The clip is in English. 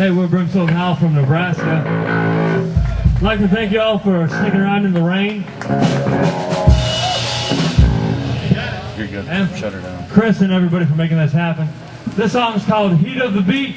Hey, we're Brimstone Howl from Nebraska. I'd like to thank y'all for sticking around in the rain. You're good. And Shut her down. Chris and everybody for making this happen. This song is called Heat of the Beat.